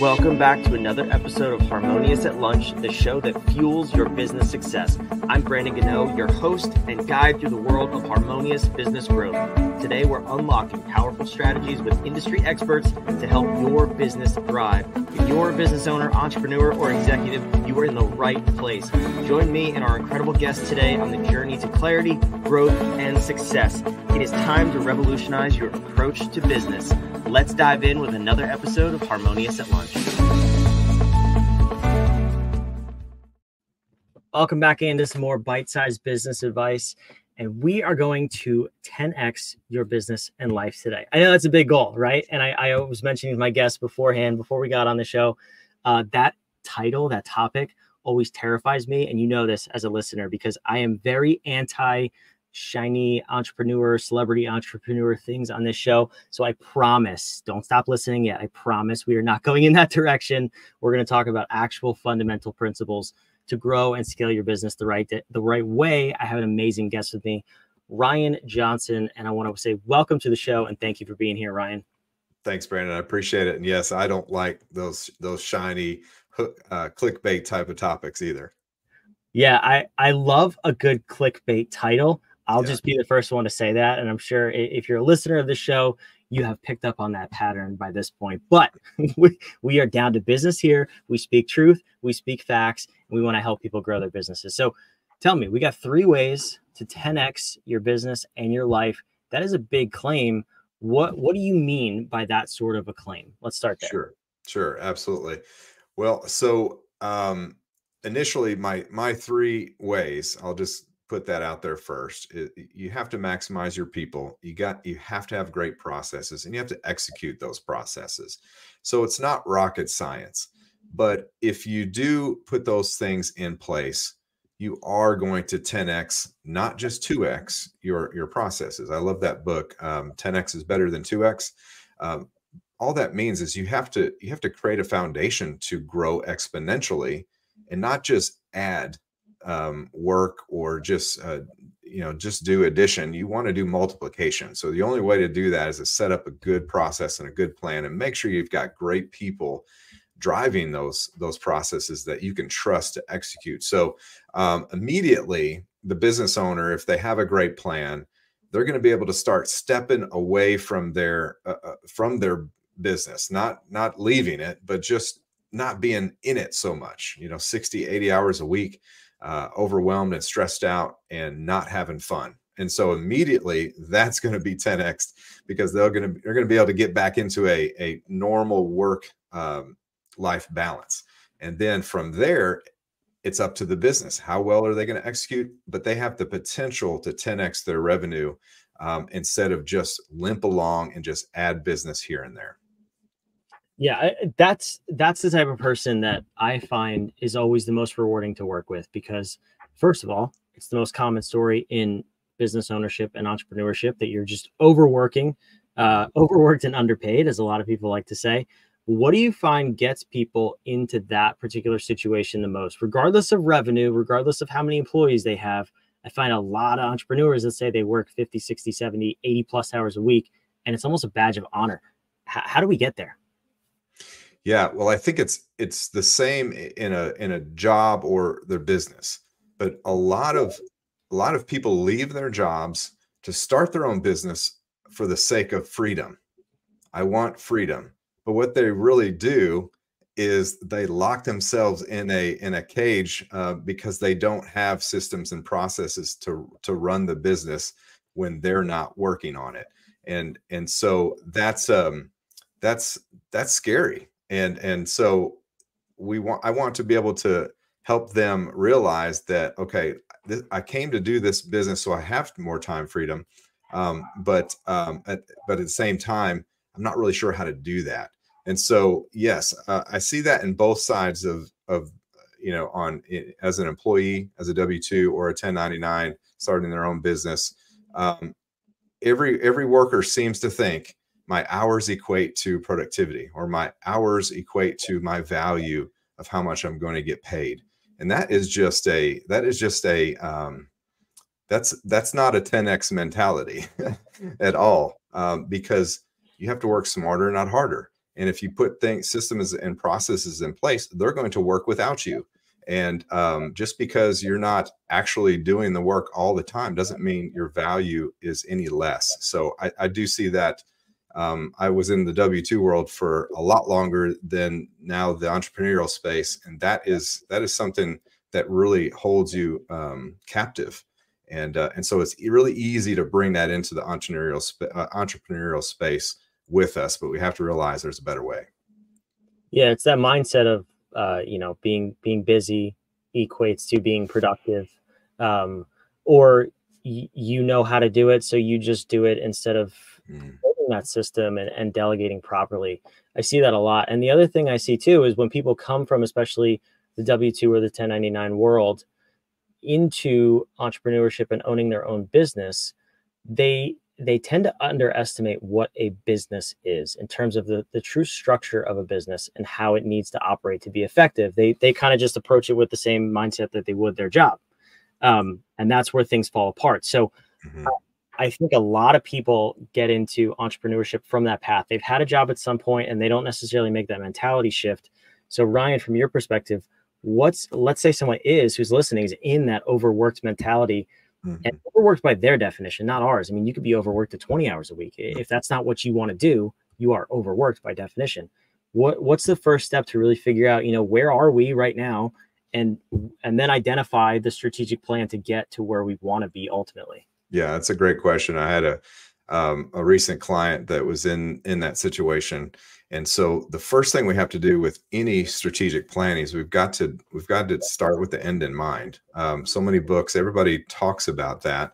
Welcome back to another episode of Harmonious at Lunch, the show that fuels your business success. I'm Brandon Gano, your host and guide through the world of harmonious business growth. Today, we're unlocking powerful strategies with industry experts to help your business thrive. If you're a business owner, entrepreneur, or executive, you are in the right place. Join me and our incredible guests today on the journey to clarity, growth, and success. It is time to revolutionize your approach to business. Let's dive in with another episode of Harmonious at Lunch. Welcome back into some more bite sized business advice. And we are going to 10x your business and life today. I know that's a big goal, right? And I, I was mentioning my guests beforehand, before we got on the show, uh, that title, that topic always terrifies me. And you know this as a listener because I am very anti shiny entrepreneur, celebrity entrepreneur things on this show. So I promise, don't stop listening yet. I promise we are not going in that direction. We're going to talk about actual fundamental principles to grow and scale your business the right the right way. I have an amazing guest with me, Ryan Johnson, and I want to say welcome to the show and thank you for being here, Ryan. Thanks, Brandon. I appreciate it. And yes, I don't like those those shiny uh, clickbait type of topics either. Yeah, I I love a good clickbait title. I'll yeah. just be the first one to say that. And I'm sure if you're a listener of the show, you have picked up on that pattern by this point. But we, we are down to business here. We speak truth, we speak facts, and we want to help people grow their businesses. So tell me, we got three ways to 10x your business and your life. That is a big claim. What what do you mean by that sort of a claim? Let's start there. Sure. Sure, absolutely. Well, so um initially my my three ways, I'll just put that out there first. It, you have to maximize your people. You got you have to have great processes and you have to execute those processes. So it's not rocket science. But if you do put those things in place, you are going to 10x, not just 2x your your processes. I love that book. Um, 10x is better than 2x. Um, all that means is you have to you have to create a foundation to grow exponentially and not just add um, work or just uh, you know just do addition you want to do multiplication. So the only way to do that is to set up a good process and a good plan and make sure you've got great people driving those those processes that you can trust to execute. So um, immediately the business owner if they have a great plan they're going to be able to start stepping away from their uh, uh, from their business not not leaving it but just not being in it so much you know 60 80 hours a week uh, overwhelmed and stressed out and not having fun. And so immediately that's going to be 10x because they're going to they're going to be able to get back into a a normal work um, life balance. And then from there, it's up to the business. How well are they going to execute? But they have the potential to 10x their revenue um, instead of just limp along and just add business here and there yeah that's that's the type of person that i find is always the most rewarding to work with because first of all it's the most common story in business ownership and entrepreneurship that you're just overworking uh, overworked and underpaid as a lot of people like to say. What do you find gets people into that particular situation the most? Regardless of revenue regardless of how many employees they have i find a lot of entrepreneurs that say they work 50 60 70 80 plus hours a week and it's almost a badge of honor. H- how do we get there yeah, well, I think it's it's the same in a in a job or their business. But a lot of a lot of people leave their jobs to start their own business for the sake of freedom. I want freedom. But what they really do is they lock themselves in a in a cage uh, because they don't have systems and processes to to run the business when they're not working on it and and so that's um that's that's scary and and so we want i want to be able to help them realize that okay th- i came to do this business so i have more time freedom um, but um, at, but at the same time i'm not really sure how to do that. And so yes uh, i see that in both sides of of you know on as an employee as a w2 or a 1099 starting their own business um, every every worker seems to think my hours equate to productivity or my hours equate to my value of how much i'm going to get paid and that is just a that is just a um, that's that's not a 10x mentality at all um, because you have to work smarter not harder And if you put things, systems and processes in place, they're going to work without you. And um, just because you're not actually doing the work all the time doesn't mean your value is any less. So I, I do see that. Um, I was in the W two world for a lot longer than now the entrepreneurial space, and that is that is something that really holds you um, captive. And uh, and so it's really easy to bring that into the entrepreneurial sp- uh, entrepreneurial space with us, but we have to realize there's a better way. Yeah, it's that mindset of uh, you know being being busy equates to being productive um, or y- you know how to do it so you just do it instead of mm. That system and, and delegating properly i see that a lot and the other thing i see too is when people come from especially the w2 or the 1099 world into entrepreneurship and owning their own business they they tend to underestimate what a business is in terms of the, the true structure of a business and how it needs to operate to be effective. They they kind of just approach it with the same mindset that they would their job, um, and that's where things fall apart. So. Mm-hmm. I think a lot of people get into entrepreneurship from that path. They've had a job at some point and they don't necessarily make that mentality shift. So, Ryan, from your perspective, what's let's say someone is who's listening is in that overworked mentality Mm-hmm. And overworked by their definition, not ours. I mean, you could be overworked to 20 hours a week. If that's not what you want to do, you are overworked by definition. What what's the first step to really figure out, you know, where are we right now and and then identify the strategic plan to get to where we want to be ultimately? Yeah, that's a great question. I had a um, a recent client that was in in that situation and so the first thing we have to do with any strategic planning is we've got to we've got to start with the end in mind. Um, so many books, everybody talks about that,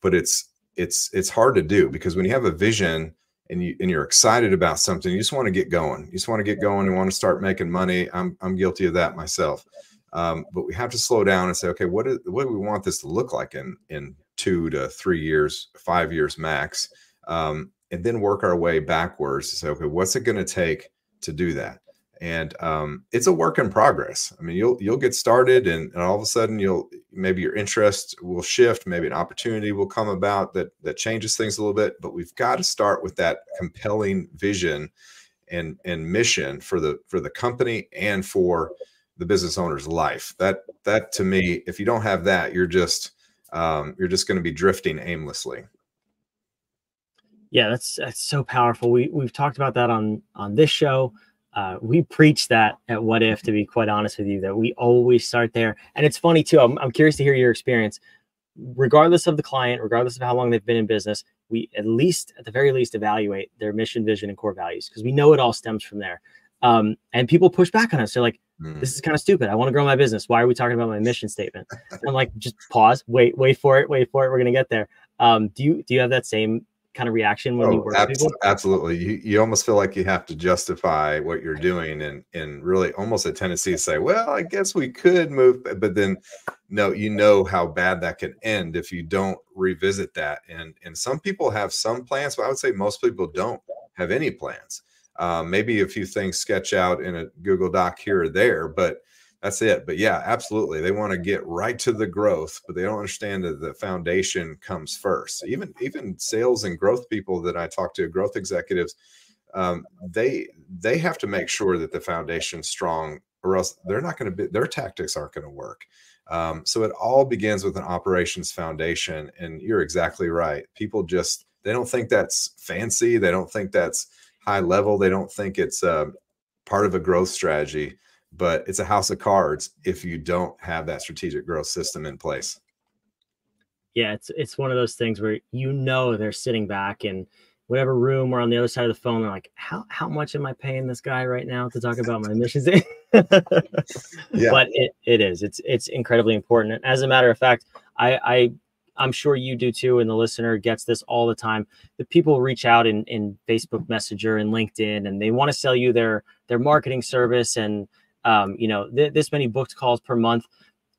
but it's it's it's hard to do because when you have a vision and you and you're excited about something, you just want to get going. You just want to get going. You want to start making money. I'm I'm guilty of that myself. Um, but we have to slow down and say, okay, what is what do we want this to look like in in two to three years, five years max? Um, and then work our way backwards to say, okay, what's it going to take to do that? And um, it's a work in progress. I mean, you'll you'll get started, and, and all of a sudden, you'll maybe your interest will shift, maybe an opportunity will come about that that changes things a little bit. But we've got to start with that compelling vision and and mission for the for the company and for the business owner's life. That that to me, if you don't have that, you're just um, you're just going to be drifting aimlessly. Yeah, that's that's so powerful. We we've talked about that on on this show. Uh, we preach that at Whadif, to be quite honest with you, that we always start there. And it's funny too. I'm, I'm curious to hear your experience. Regardless of the client, regardless of how long they've been in business, we at least, at the very least, evaluate their mission, vision, and core values because we know it all stems from there. Um, and people push back on us. They're like, mm. "This is kind of stupid. I want to grow my business. Why are we talking about my mission statement?" I'm like, "Just pause. Wait, wait for it. Wait for it. We're gonna get there." Um, do you do you have that same kind of reaction when oh, you work abs- people? Absolutely. You, you almost feel like you have to justify what you're doing and and really almost a tendency to say, well, I guess we could move, but then no, you know how bad that can end if you don't revisit that. And and some people have some plans, but I would say most people don't have any plans. Um, maybe a few things sketch out in a Google Doc here or there, but that's it. But yeah, absolutely. They want to get right to the growth, but they don't understand that the foundation comes first. Even even sales and growth people that I talk to, growth executives, um, they they have to make sure that the foundation's strong, or else they're not going to be their tactics aren't going to work. Um, so it all begins with an operations foundation, and you're exactly right. People just they don't think that's fancy. They don't think that's high level. They don't think it's uh, part of a growth strategy but it's a house of cards if you don't have that strategic growth system in place. Yeah, it's it's one of those things where you know they're sitting back in whatever room or on the other side of the phone. They're like, how how much am I paying this guy right now to talk about my missions? yeah. But it, it is. It's it's incredibly important. And as a matter of fact, I, I I'm sure you do too, and the listener gets this all the time. The people reach out in in Facebook Messenger and LinkedIn, and they want to sell you their their marketing service and um, you know, th- this many booked calls per month.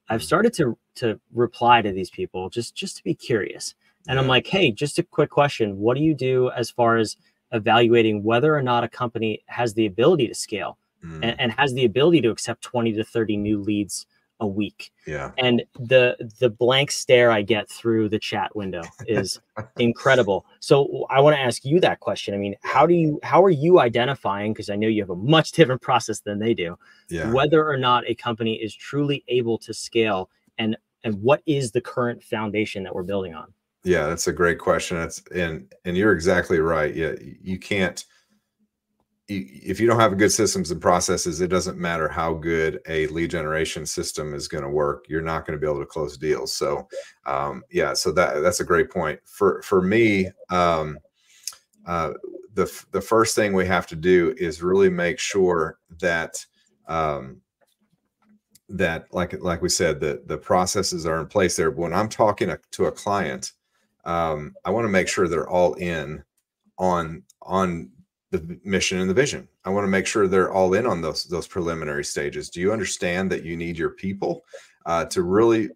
I've started to to reply to these people just just to be curious. And I'm like, hey, just a quick question. What do you do as far as evaluating whether or not a company has the ability to scale mm. and, and, has the ability to accept 20 to 30 new leads a week. Yeah. And the the blank stare I get through the chat window is incredible. So I want to ask you that question. I mean, how do you how are you identifying because I know you have a much different process than they do. Yeah. Whether or not a company is truly able to scale and and what is the current foundation that we're building on? Yeah, that's a great question. That's and and you're exactly right. Yeah, you can't if you don't have good systems and processes, it doesn't matter how good a lead generation system is going to work. You're not going to be able to close deals. So, um, yeah, so that that's a great point. For for me, um, uh, the the first thing we have to do is really make sure that um, that like like we said, the the processes are in place there. When I'm talking to a client, um, I want to make sure they're all in on on the mission and the vision. I want to make sure they're all in on those those preliminary stages. Do you understand that you need your people uh, to really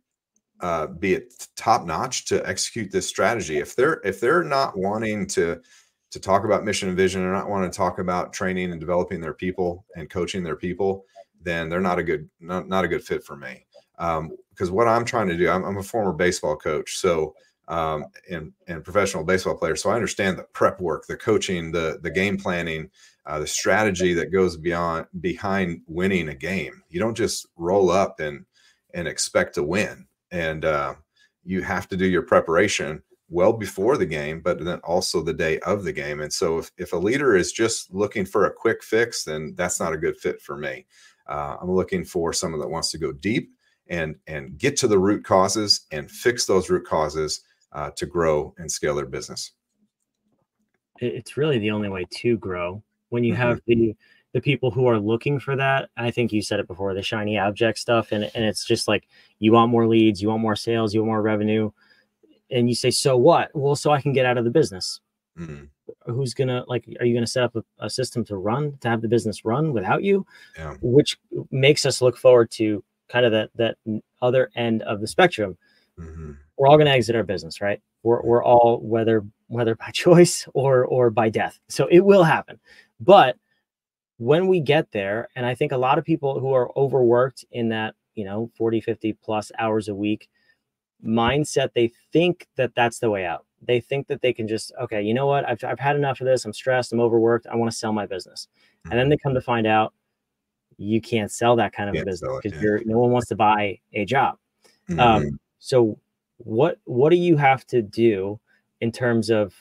uh, be at top notch to execute this strategy? If they're if they're not wanting to to talk about mission and vision, or not want to talk about training and developing their people and coaching their people, then they're not a good not, not a good fit for me. Because um, what I'm trying to do, I'm, I'm a former baseball coach, so um, and and professional baseball players. So I understand the prep work, the coaching, the the game planning, uh, the strategy that goes beyond behind winning a game. You don't just roll up and and expect to win, and uh, you have to do your preparation well before the game, but then also the day of the game. And so if, if a leader is just looking for a quick fix, then that's not a good fit for me. Uh, I'm looking for someone that wants to go deep and and get to the root causes and fix those root causes uh, to grow and scale their business. It's really the only way to grow when you mm-hmm. have the the people who are looking for that. I think you said it before, the shiny object stuff, and and it's just like you want more leads, you want more sales, you want more revenue, and you say, so what? Well, so I can get out of the business. Mm-hmm. Who's gonna like? Are you gonna set up a, a, system to run to have the business run without you? Yeah. Which makes us look forward to kind of that that other end of the spectrum. Mm-hmm we're all going to exit our business, right? We're, we're all whether whether by choice or or by death. So it will happen. But when we get there, and I think a lot of people who are overworked in that, you know, 40, 50 plus hours a week mindset, they think that that's the way out. They think that they can just, okay, you know what? I've, I've had enough of this. I'm stressed. I'm overworked. I want to sell my business. And then mm-hmm. they come to find out you can't sell that kind of a business because yeah. you're no one wants to buy a job. Mm-hmm. Um, so what what do you have to do in terms of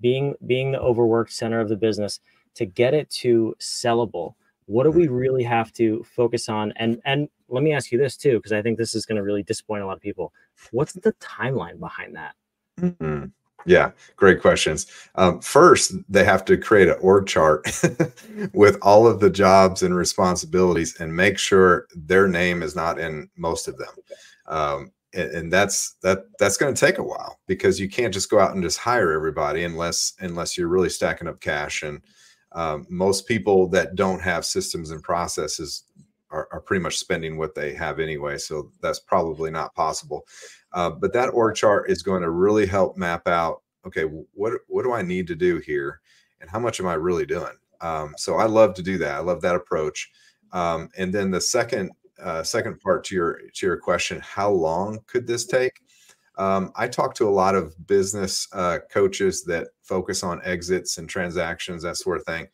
being being the overworked center of the business to get it to sellable? What do we mm-hmm. really have to focus on? And and let me ask you this too because i think this is going to really disappoint a lot of people. What's the timeline behind that? Mm-hmm. yeah great questions. Um, first they have to create an org chart with all of the jobs and responsibilities and make sure their name is not in most of them. Um, and, and that's that that's going to take a while because you can't just go out and just hire everybody unless unless you're really stacking up cash. And um, most people that don't have systems and processes are, are, pretty much spending what they have anyway so that's probably not possible. Uh, but that org chart is going to really help map out okay what what do i need to do here and how much am i really doing? Um, so i love to do that. I love that approach. Um, and then the second uh, second part to your to your question, how long could this take? Um, I talk to a lot of business uh, coaches that focus on exits and transactions, that sort of thing.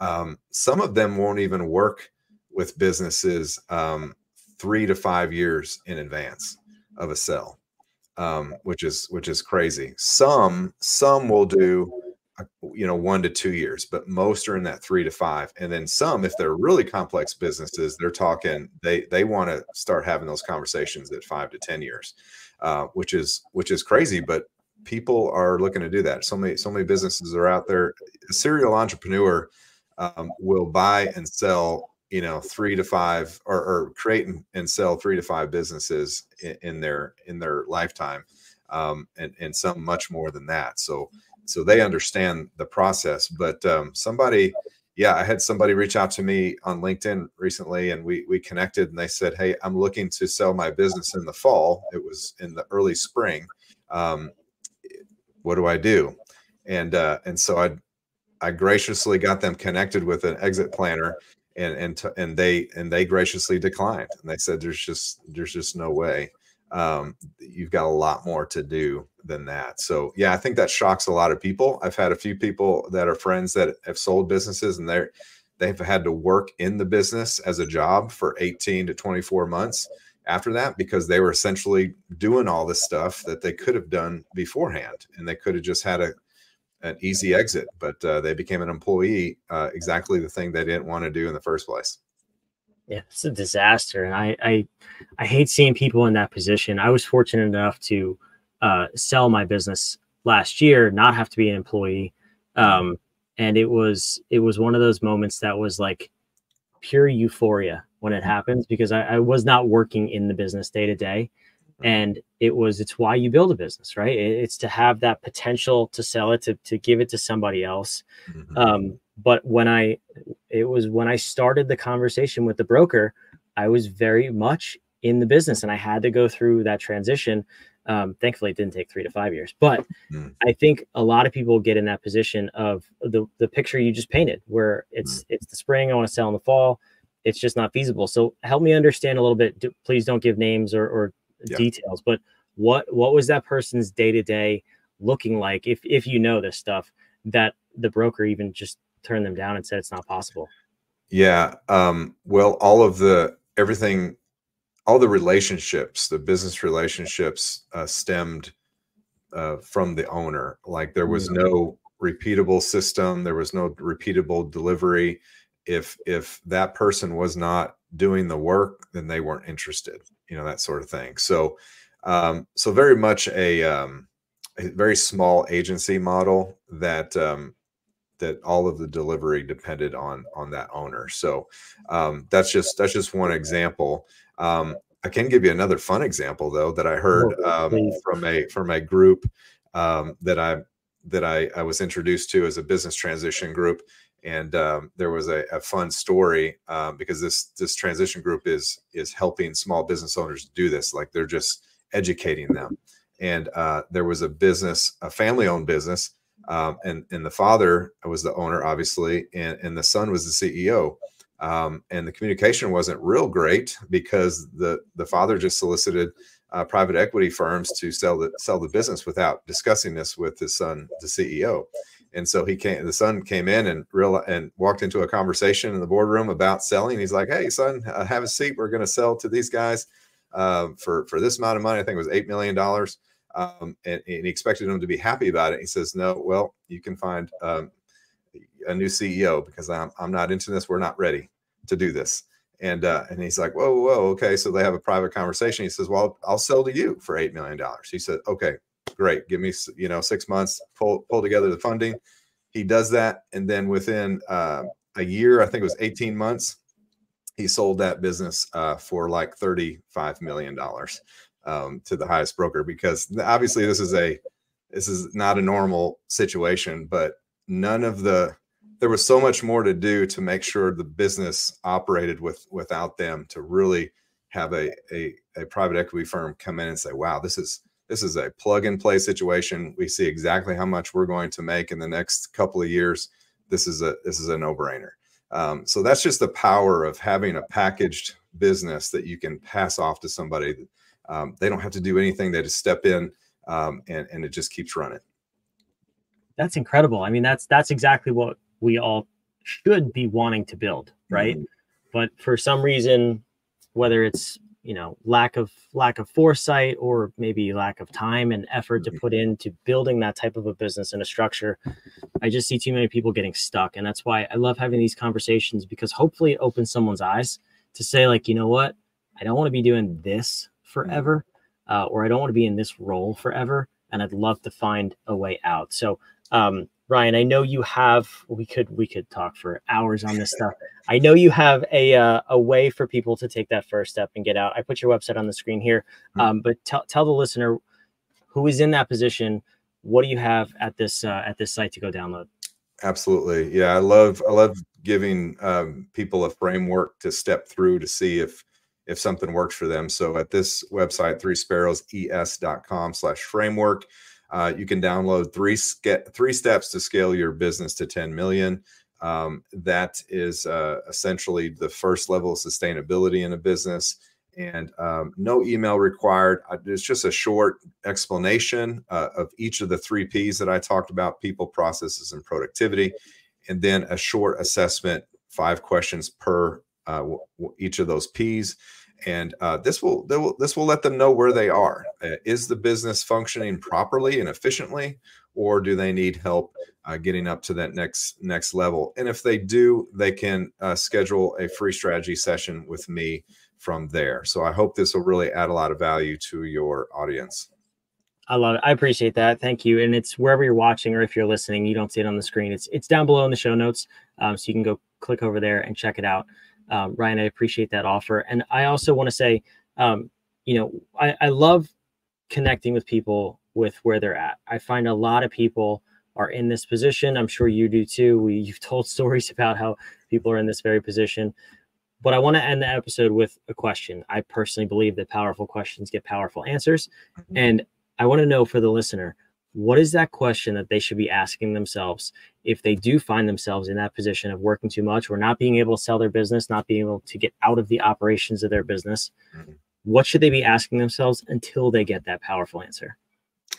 Um, some of them won't even work with businesses um, three to five years in advance of a sell, um, which is which is crazy. Some some will do you know one to two years but most are in that three to five. And then some if they're really complex businesses they're talking they they want to start having those conversations at five to ten years uh, which is which is crazy but people are looking to do that. So many so many businesses are out there. A serial entrepreneur um, will buy and sell you know three to five or, or create and, and, sell three to five businesses in, in their in their lifetime um, and and some much more than that. So so they understand the process. But um, somebody, yeah, I had somebody reach out to me on LinkedIn recently, and we we connected, and they said, "Hey, I'm looking to sell my business in the fall. It was in the early spring. Um, what do I do?" And uh, and so I I graciously got them connected with an exit planner, and and and they and they graciously declined and they said there's just there's just no way um, you've got a lot more to do than that so yeah i think that shocks a lot of people i've had a few people that are friends that have sold businesses and they're they've had to work in the business as a job for 18 to 24 months after that because they were essentially doing all this stuff that they could have done beforehand and they could have just had a an easy exit, but uh, they became an employee, uh, exactly the thing they didn't want to do in the first place. Yeah, it's a disaster, and I, I, I hate seeing people in that position. I was fortunate enough to uh, sell my business last year, not have to be an employee, um, and it was it was one of those moments that was like pure euphoria when it happens because I, I was not working in the business day to day, and it was it's why you build a business right it's to have that potential to sell it to, to give it to somebody else mm-hmm. um, but when i it was when i started the conversation with the broker i was very much in the business and i had to go through that transition um, thankfully it didn't take three to five years but mm. i think a lot of people get in that position of the the picture you just painted where it's mm. it's the spring i want to sell in the fall it's just not feasible so help me understand a little bit do, please don't give names or, or yeah. details, but what what was that person's day to day looking like? If if you know this stuff, that the broker even just turned them down and said it's not possible. Yeah. Um, well, all of the everything, all the relationships, the business relationships uh, stemmed uh, from the owner. Like there was mm-hmm. no repeatable system, there was no repeatable delivery. If if that person was not doing the work, then they weren't interested you know that sort of thing so um, so very much a, um, a very small agency model that um, that all of the delivery depended on on that owner. So um, that's just that's just one example. Um, i can give you another fun example though that i heard um, from a from a group um, that i that I, I was introduced to as a business transition group. And um, there was a, a fun story um, because this this transition group is is helping small business owners do this like they're just educating them. And uh, there was a business a family owned business um, and and the father was the owner obviously and and the son was the ceo um, and the communication wasn't real great because the the father just solicited uh, private equity firms to sell the sell the business without discussing this with his son the ceo and so he came, the son came in and real and walked into a conversation in the boardroom about selling. He's like, Hey son, uh, have a seat. We're going to sell to these guys uh, for, for this amount of money. I think it was $8 million. Um, and, and, he expected him to be happy about it. He says, no, well, you can find um, a new CEO because I'm, I'm not into this. We're not ready to do this. And, uh, and he's like, whoa, whoa, okay. So they have a private conversation. He says, well, I'll sell to you for $8 million. He said, okay, great. Give me, you know, six months, pull, pull together the funding. He does that. And then within uh, a year, I think it was 18 months, he sold that business uh, for like $35 million um, to the highest broker because obviously this is a, this is not a normal situation, but none of the, there was so much more to do to make sure the business operated with without them to really have a, a, a private equity firm come in and say, wow, this is, this is a plug and play situation. We see exactly how much we're going to make in the next couple of years. This is a this is a no brainer. Um, so that's just the power of having a packaged business that you can pass off to somebody. Um, they don't have to do anything; they just step in, um, and and it just keeps running. That's incredible. I mean, that's that's exactly what we all should be wanting to build, right? Mm-hmm. But for some reason, whether it's you know lack of lack of foresight or maybe lack of time and effort to mm-hmm. put into building that type of a business and a structure i just see too many people getting stuck and that's why i love having these conversations because hopefully it opens someone's eyes to say like you know what i don't want to be doing this forever uh, or i don't want to be in this role forever and i'd love to find a way out so um, Ryan, I know you have. We could we could talk for hours on this stuff. I know you have a uh, a way for people to take that first step and get out. I put your website on the screen here, hmm. um, but tell tell the listener who is in that position. What do you have at this uh, at this site to go download? Absolutely, yeah. I love I love giving um, people a framework to step through to see if if something works for them. So at this website, three sparrowses.com slash framework uh, you can download three three steps to scale your business to 10 million. Um, that is uh, essentially the first level of sustainability in a business and um, no email required. It's just a short explanation uh, of each of the three P's that I talked about people, processes, and productivity, and then a short assessment, five questions per uh, each of those P's. And uh, this will, will this will let them know where they are. Uh, is the business functioning properly and efficiently, or do they need help uh, getting up to that next next level? And if they do, they can uh, schedule a free strategy session with me from there. So I hope this will really add a lot of value to your audience. I love it. I appreciate that. Thank you. And it's wherever you're watching or if you're listening, you don't see it on the screen. It's it's down below in the show notes, um, so you can go click over there and check it out. Um, Ryan, I appreciate that offer, and I also want to say, um, you know, I, I love connecting with people with where they're at. I find a lot of people are in this position. I'm sure you do too. We, you've told stories about how people are in this very position. But I want to end the episode with a question. I personally believe that powerful questions get powerful answers. Mm-hmm. And I want to know for the listener, what is that question that they should be asking themselves if they do find themselves in that position of working too much or not being able to sell their business, not being able to get out of the operations of their business? Mm-hmm. What should they be asking themselves until they get that powerful answer?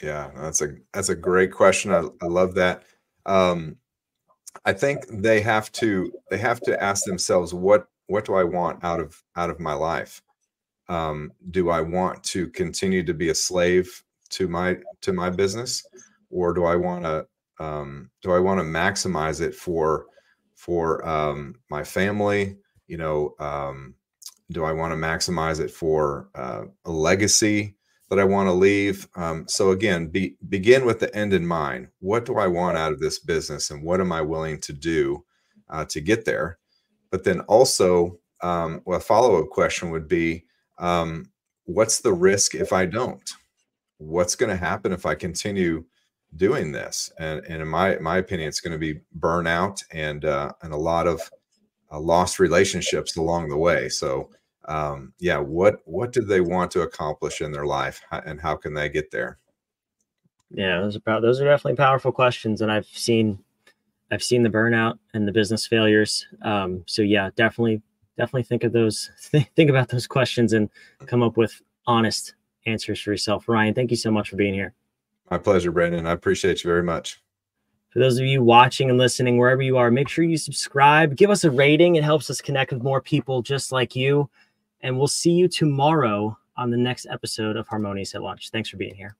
Yeah, that's a that's a great question. I, I love that. Um, I think they have to they have to ask themselves what what do I want out of out of my life? Um, do I want to continue to be a slave to my to my business, or do I want to um, do I want to maximize it for for um, my family? You know, um, do I want to maximize it for uh, a legacy that I want to leave? Um, so again, be, begin with the end in mind. What do I want out of this business, and what am I willing to do uh, to get there? But then also, um, well, a follow up question would be um, what's the risk if I don't? What's going to happen if I continue doing this? And, and in my, my opinion, it's going to be burnout and, uh, and a lot of uh, lost relationships along the way. So, um, yeah, what what do they want to accomplish in their life, and how can they get there? Yeah, those are those are definitely powerful questions, and I've seen I've seen the burnout and the business failures. Um, so yeah, definitely, definitely think of those, th- think about those questions and come up with honest answers for yourself. Ryan, thank you so much for being here. My pleasure, Brandon. I appreciate you very much. For those of you watching and listening, wherever you are, make sure you subscribe, give us a rating. It helps us connect with more people just like you. And we'll see you tomorrow on the next episode of Harmonious at Lunch. Thanks for being here.